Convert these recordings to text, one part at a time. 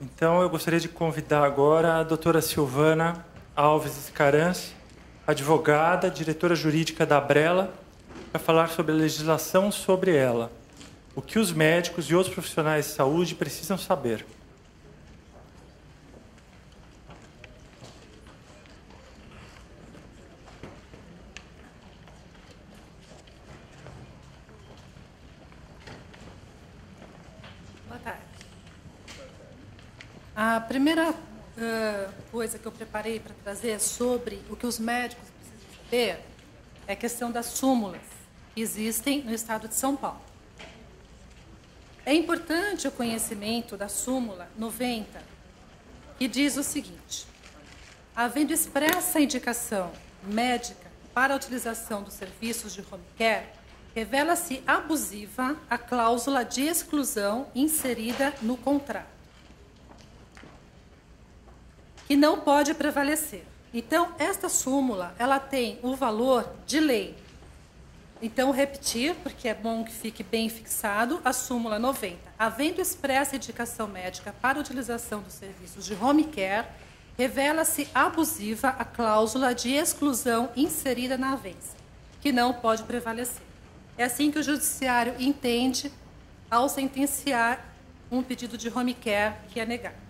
Então, eu gostaria de convidar agora a doutora Silvana Alves Escarance, advogada, diretora jurídica da Abrela, para falar sobre a legislação sobre ela. O que os médicos e outros profissionais de saúde precisam saber. A primeira uh, coisa que eu preparei para trazer sobre o que os médicos precisam saber é a questão das súmulas que existem no estado de São Paulo. É importante o conhecimento da súmula 90, que diz o seguinte: havendo expressa indicação médica para a utilização dos serviços de home care, revela-se abusiva a cláusula de exclusão inserida no contrato, que não pode prevalecer. Então, esta súmula, ela tem o valor de lei. Então, repetir, porque é bom que fique bem fixado, a súmula 90. Havendo expressa indicação médica para utilização dos serviços de home care, revela-se abusiva a cláusula de exclusão inserida na avença, que não pode prevalecer. É assim que o judiciário entende ao sentenciar um pedido de home care que é negado.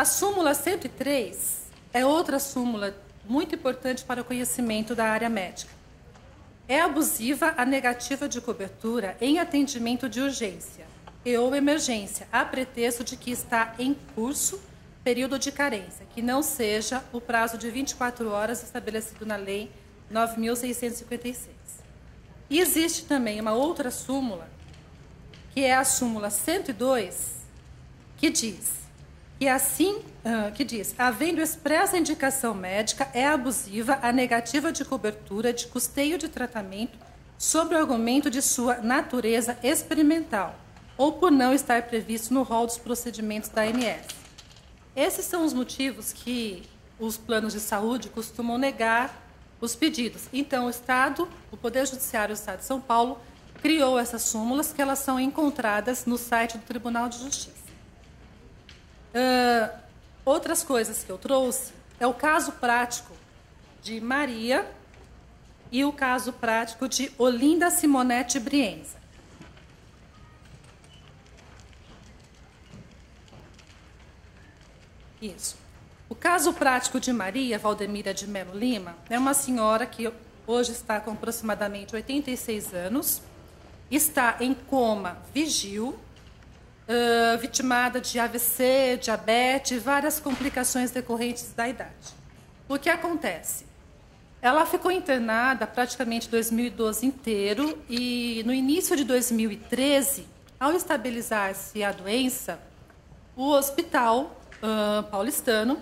A súmula 103 é outra súmula muito importante para o conhecimento da área médica. É abusiva a negativa de cobertura em atendimento de urgência e ou emergência, a pretexto de que está em curso período de carência, que não seja o prazo de 24 horas estabelecido na Lei 9.656. E existe também uma outra súmula, que é a súmula 102, que diz que assim, uh, que diz, havendo expressa indicação médica, é abusiva a negativa de cobertura de custeio de tratamento sobre o argumento de sua natureza experimental ou por não estar previsto no rol dos procedimentos da ANS. Esses são os motivos que os planos de saúde costumam negar os pedidos. Então, o Estado, o Poder Judiciário do Estado de São Paulo, criou essas súmulas que elas são encontradas no site do Tribunal de Justiça. Uh, outras coisas que eu trouxe é o caso prático de Maria e o caso prático de Olinda Simonete Brienza. Isso. O caso prático de Maria Valdemira de Melo Lima é uma senhora que hoje está com aproximadamente 86 anos, está em coma vigil, uh, vitimada de AVC, diabetes várias complicações decorrentes da idade. O que acontece? Ela ficou internada praticamente 2012 inteiro e no início de 2013, ao estabilizar-se a doença, o hospital uh, paulistano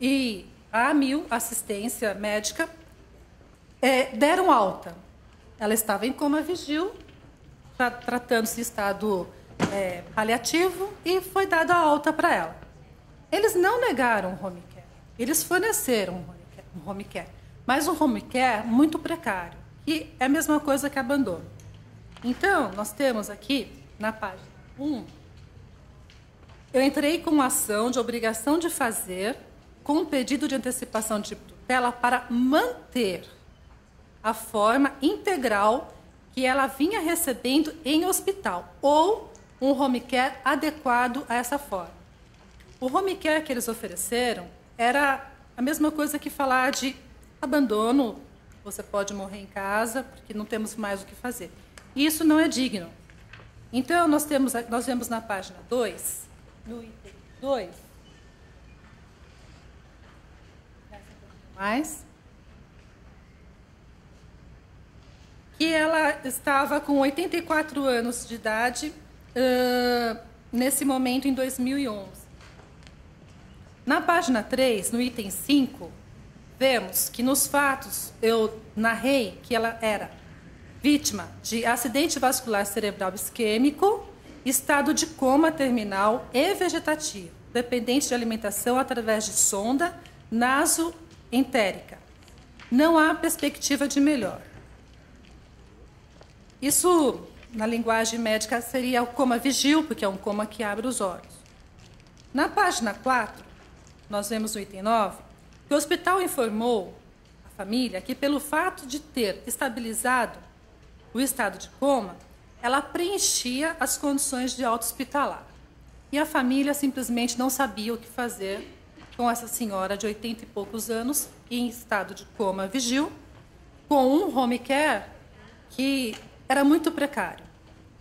e a Mil Assistência Médica é, deram alta. Ela estava em coma vigil, tra tratando-se de estado é, paliativo e foi dada a alta para ela. Eles não negaram o home care, eles forneceram um home care, um home care mas um home care muito precário, e é a mesma coisa que abandono. Então, nós temos aqui na página 1, eu entrei com ação de obrigação de fazer com pedido de antecipação de tutela para manter a forma integral que ela vinha recebendo em hospital ou um home care adequado a essa forma. O home care que eles ofereceram era a mesma coisa que falar de abandono, você pode morrer em casa porque não temos mais o que fazer. Isso não é digno. Então, nós, temos, nós vemos na página 2, no item 2, mais, que ela estava com 84 anos de idade uh, nesse momento em 2011. Na página 3, no item 5, vemos que nos fatos eu narrei que ela era vítima de acidente vascular cerebral isquêmico, estado de coma terminal e vegetativo, dependente de alimentação através de sonda nasoentérica. Não há perspectiva de melhor. Isso na linguagem médica, seria o coma vigil, porque é um coma que abre os olhos. Na página 4, nós vemos no item 9, que o hospital informou a família que, pelo fato de ter estabilizado o estado de coma, ela preenchia as condições de alta hospitalar. E a família simplesmente não sabia o que fazer com essa senhora de 80 e poucos anos, em estado de coma vigil, com um home care que era muito precário,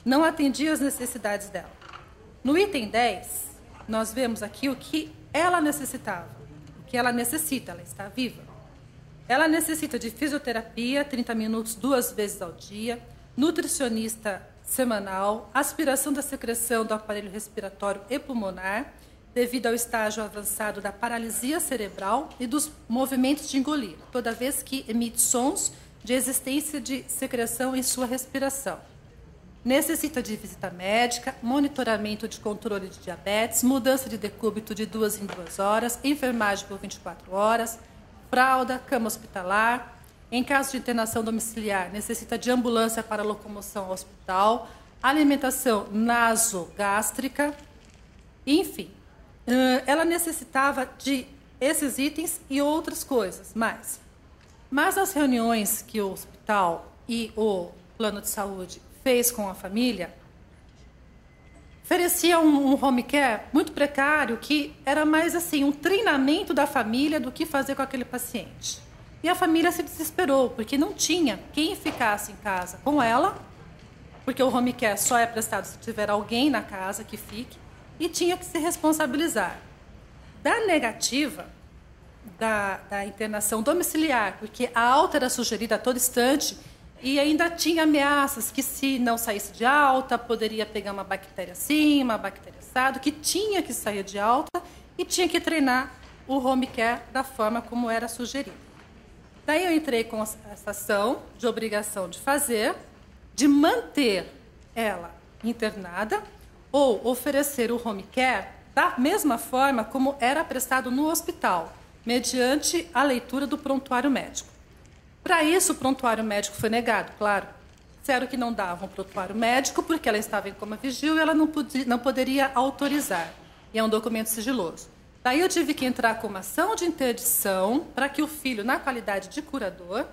não atendia as necessidades dela. No item 10, nós vemos aqui o que ela necessitava, o que ela necessita, ela está viva. Ela necessita de fisioterapia, 30 minutos duas vezes ao dia, nutricionista semanal, aspiração da secreção do aparelho respiratório e pulmonar, devido ao estágio avançado da paralisia cerebral e dos movimentos de engolir, toda vez que emite sons de existência de secreção em sua respiração. Necessita de visita médica, monitoramento de controle de diabetes, mudança de decúbito de duas em duas horas, enfermagem por 24 horas, fralda, cama hospitalar. Em caso de internação domiciliar, necessita de ambulância para locomoção ao hospital, alimentação nasogástrica, enfim, ela necessitava de esses itens e outras coisas mais. Mas as reuniões que o hospital e o plano de saúde fez com a família oferecia um, um home care muito precário que era mais assim um treinamento da família do que fazer com aquele paciente. E a família se desesperou porque não tinha quem ficasse em casa com ela, porque o home care só é prestado se tiver alguém na casa que fique e tinha que se responsabilizar. Da negativa da, da internação domiciliar, porque a alta era sugerida a todo instante e ainda tinha ameaças que se não saísse de alta, poderia pegar uma bactéria assim, uma bactéria assado, que tinha que sair de alta e tinha que treinar o home care da forma como era sugerido. Daí eu entrei com essa ação de obrigação de fazer, de manter ela internada ou oferecer o home care da mesma forma como era prestado no hospital, mediante a leitura do prontuário médico. Para isso, o prontuário médico foi negado, claro. Disseram que não davam prontuário médico porque ela estava em coma vigil e ela não, podia, não poderia autorizar. E é um documento sigiloso. Daí eu tive que entrar com uma ação de interdição para que o filho, na qualidade de curador,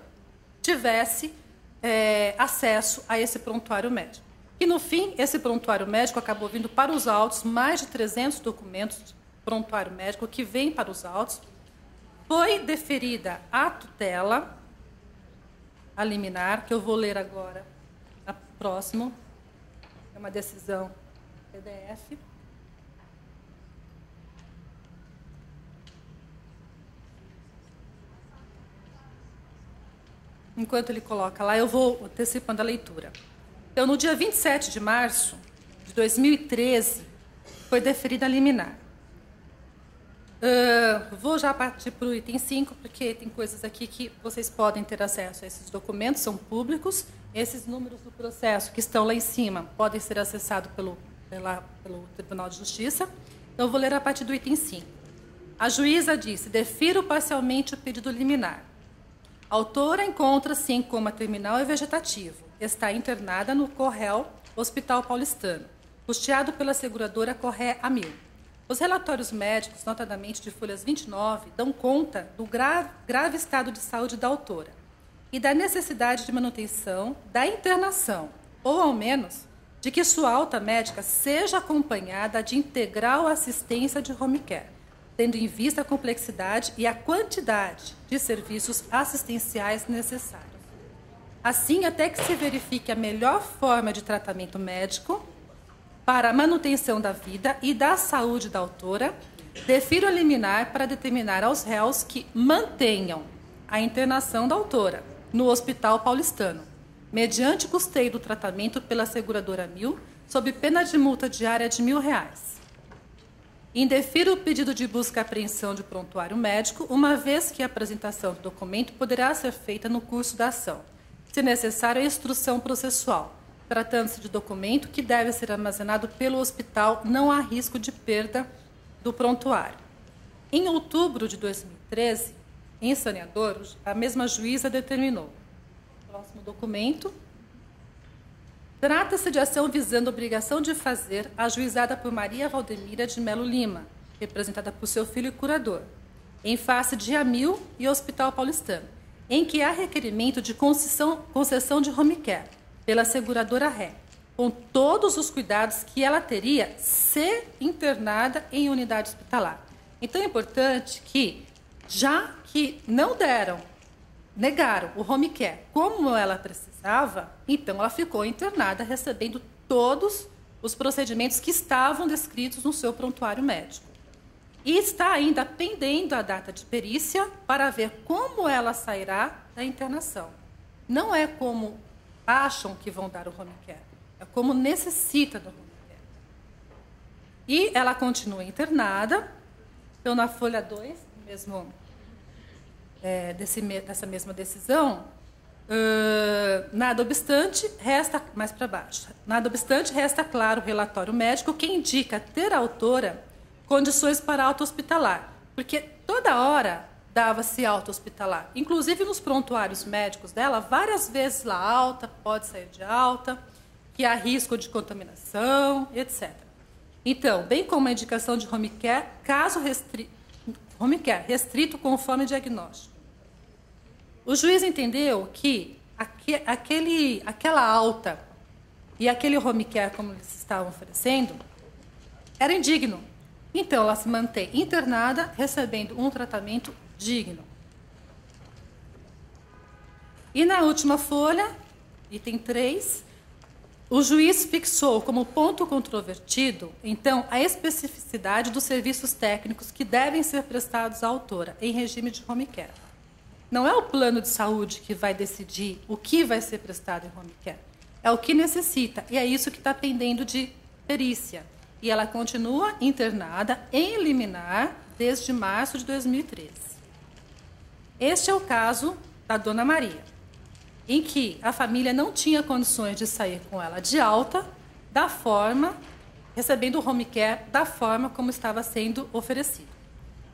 tivesse é, acesso a esse prontuário médico. E, no fim, esse prontuário médico acabou vindo para os autos, mais de 300 documentos de prontuário médico que vêm para os autos. Foi deferida a tutela, a liminar, que eu vou ler agora, a próximo. É uma decisão PDF. Enquanto ele coloca lá, eu vou antecipando a leitura. Então, no dia 27 de março de 2013, foi deferida a liminar. Uh, vou já partir para o item 5, porque tem coisas aqui que vocês podem ter acesso a esses documentos, são públicos. Esses números do processo que estão lá em cima podem ser acessados pelo, pela, pelo Tribunal de Justiça. Então, vou ler a partir do item 5. A juíza disse: defiro parcialmente o pedido liminar. A autora encontra-se em coma terminal e vegetativo está internada no Correl Hospital Paulistano, custeado pela seguradora Corré Amil. Os relatórios médicos, notadamente de folhas 29, dão conta do grave, grave estado de saúde da autora e da necessidade de manutenção da internação, ou ao menos de que sua alta médica seja acompanhada de integral assistência de home care, tendo em vista a complexidade e a quantidade de serviços assistenciais necessários. Assim, até que se verifique a melhor forma de tratamento médico para a manutenção da vida e da saúde da autora, defiro eliminar para determinar aos réus que mantenham a internação da autora no Hospital Paulistano, mediante custeio do tratamento pela seguradora Mil, sob pena de multa diária de mil reais. Indefiro o pedido de busca e apreensão de prontuário médico, uma vez que a apresentação do documento poderá ser feita no curso da ação se necessário, a instrução processual. Tratando-se de documento que deve ser armazenado pelo hospital, não há risco de perda do prontuário. Em outubro de 2013, em Saneador, a mesma juíza determinou. Próximo documento. Trata-se de ação visando obrigação de fazer, ajuizada por Maria Valdemira de Melo Lima, representada por seu filho e curador, em face de Amil e Hospital Paulistano, em que há requerimento de concessão, concessão de home care pela seguradora Ré, com todos os cuidados que ela teria se internada em unidade hospitalar. Então é importante que, já que não deram, negaram o home care como ela precisava, então ela ficou internada recebendo todos os procedimentos que estavam descritos no seu prontuário médico. E está ainda pendendo a data de perícia para ver como ela sairá da internação. Não é como acham que vão dar o home care, é como necessita do home care. E ela continua internada, então na folha 2, mesmo, é, desse, dessa mesma decisão, uh, nada obstante, resta, mais para baixo, nada obstante, resta claro o relatório médico que indica ter a autora condições para alta hospitalar, porque toda hora dava-se alta hospitalar. Inclusive nos prontuários médicos dela, várias vezes lá alta, pode sair de alta, que há risco de contaminação, etc. Então, bem como a indicação de home care, caso restri... home care, restrito conforme diagnóstico. O juiz entendeu que aquele, aquela alta e aquele home care, como eles estavam oferecendo, era indigno. Então, ela se mantém internada, recebendo um tratamento digno. E na última folha, item 3, o juiz fixou como ponto controvertido, então, a especificidade dos serviços técnicos que devem ser prestados à autora em regime de home care. Não é o plano de saúde que vai decidir o que vai ser prestado em home care. É o que necessita, e é isso que está pendendo de perícia. E ela continua internada em liminar desde março de 2013. Este é o caso da Dona Maria, em que a família não tinha condições de sair com ela de alta, da forma, recebendo o home care da forma como estava sendo oferecido.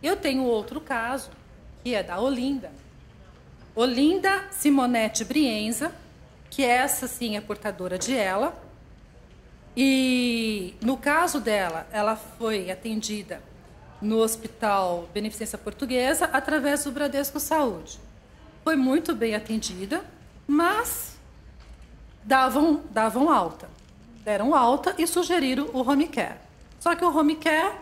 Eu tenho outro caso, que é da Olinda. Olinda Simonete Brienza, que essa sim é portadora de ela. E no caso dela, ela foi atendida no Hospital Beneficência Portuguesa através do Bradesco Saúde. Foi muito bem atendida, mas davam, davam alta. Deram alta e sugeriram o home care. Só que o home care,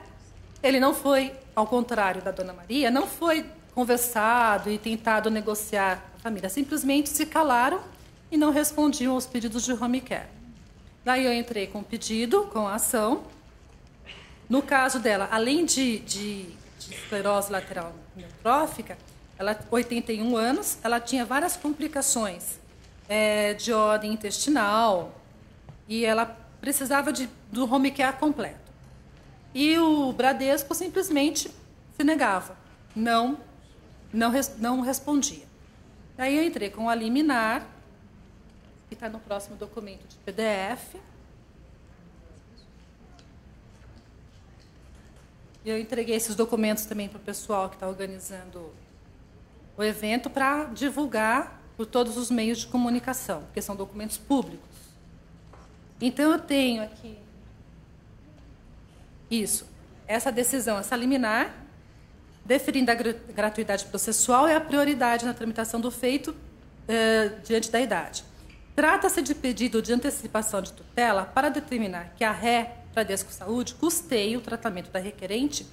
ele não foi, ao contrário da Dona Maria, não foi conversado e tentado negociar a família. Simplesmente se calaram e não respondiam aos pedidos de home care. Daí eu entrei com o pedido, com a ação, no caso dela, além de, de, de esclerose lateral neurotrófica, ela 81 anos, ela tinha várias complicações é, de ordem intestinal e ela precisava de, do home care completo. E o Bradesco simplesmente se negava, não, não, não respondia. Aí eu entrei com a liminar, que está no próximo documento de PDF, Eu entreguei esses documentos também para o pessoal que está organizando o evento para divulgar por todos os meios de comunicação, porque são documentos públicos. Então eu tenho aqui isso, essa decisão, essa liminar, definindo a gratuidade processual e a prioridade na tramitação do feito eh, diante da idade. Trata-se de pedido de antecipação de tutela para determinar que a ré Bradesco Saúde custeia o tratamento da requerente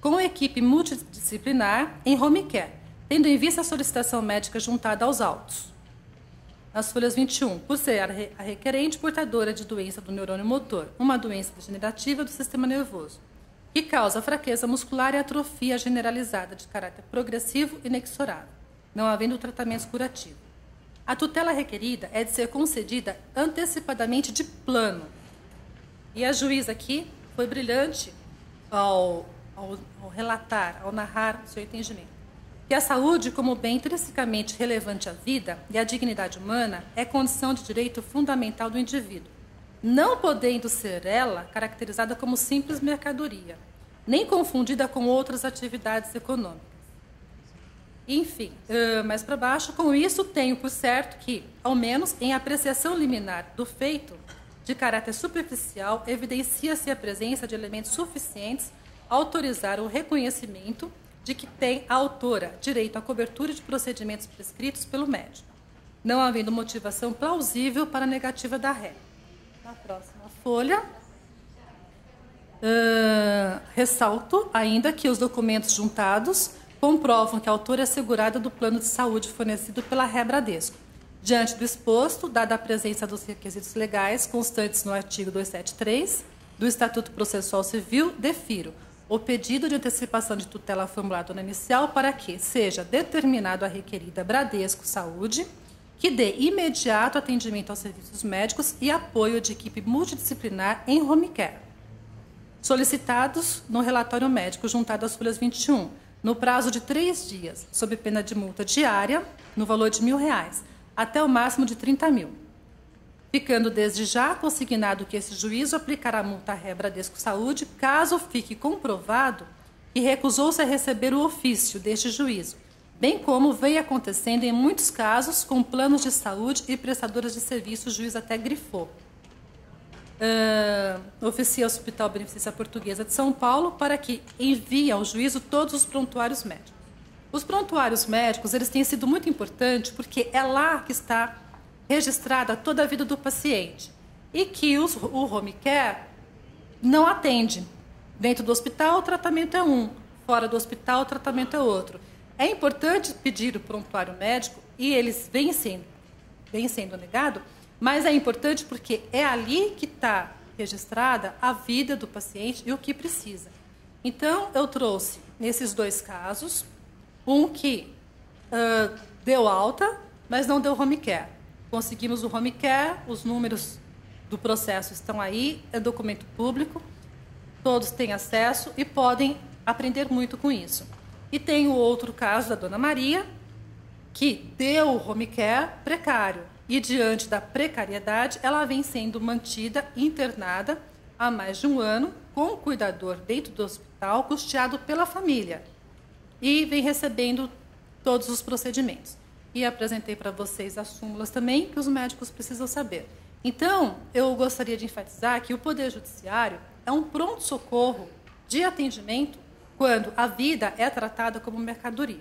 com equipe multidisciplinar em home care, tendo em vista a solicitação médica juntada aos autos. Nas folhas 21, por ser a requerente portadora de doença do neurônio motor, uma doença degenerativa do sistema nervoso, que causa fraqueza muscular e atrofia generalizada de caráter progressivo e inexorável, não havendo tratamento curativo. A tutela requerida é de ser concedida antecipadamente de plano, e a juíza aqui foi brilhante ao, ao, ao relatar, ao narrar o seu entendimento. Que a saúde, como bem intrinsecamente relevante à vida e à dignidade humana, é condição de direito fundamental do indivíduo, não podendo ser ela caracterizada como simples mercadoria, nem confundida com outras atividades econômicas. Enfim, mais para baixo, com isso tenho por certo que, ao menos em apreciação liminar do feito, de caráter superficial, evidencia-se a presença de elementos suficientes a autorizar o reconhecimento de que tem a autora direito à cobertura de procedimentos prescritos pelo médico, não havendo motivação plausível para a negativa da ré. Na próxima folha, uh, ressalto ainda que os documentos juntados comprovam que a autora é assegurada do plano de saúde fornecido pela Ré Bradesco. Diante do exposto, dada a presença dos requisitos legais constantes no artigo 273 do Estatuto Processual Civil, defiro o pedido de antecipação de tutela formulado na inicial para que seja determinado a requerida Bradesco Saúde que dê imediato atendimento aos serviços médicos e apoio de equipe multidisciplinar em home care. Solicitados no relatório médico juntado às folhas 21, no prazo de três dias, sob pena de multa diária, no valor de mil reais, até o máximo de 30 mil ficando desde já consignado que esse juízo aplicará multa ré Bradesco Saúde caso fique comprovado que recusou-se a receber o ofício deste juízo, bem como vem acontecendo em muitos casos com planos de saúde e prestadoras de serviço, o juiz até grifou. Uh, oficia ao Hospital Beneficência Portuguesa de São Paulo para que envie ao juízo todos os prontuários médicos. Os prontuários médicos eles têm sido muito importantes porque é lá que está registrada toda a vida do paciente e que os, o home care não atende. Dentro do hospital, o tratamento é um, fora do hospital, o tratamento é outro. É importante pedir o prontuário médico e eles vêm sendo, vêm sendo negado, mas é importante porque é ali que está registrada a vida do paciente e o que precisa. Então, eu trouxe nesses dois casos, um que uh, deu alta, mas não deu home care. Conseguimos o home care, os números do processo estão aí, é documento público, todos têm acesso e podem aprender muito com isso. E tem o outro caso da dona Maria, que deu o home care precário. E diante da precariedade, ela vem sendo mantida internada há mais de um ano com um cuidador dentro do hospital, custeado pela família. E vem recebendo todos os procedimentos e apresentei para vocês as súmulas também que os médicos precisam saber. Então, eu gostaria de enfatizar que o Poder Judiciário é um pronto-socorro de atendimento quando a vida é tratada como mercadoria,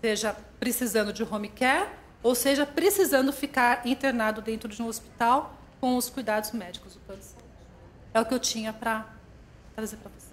seja precisando de home care ou seja precisando ficar internado dentro de um hospital com os cuidados médicos do plano de saúde. É o que eu tinha para trazer para vocês.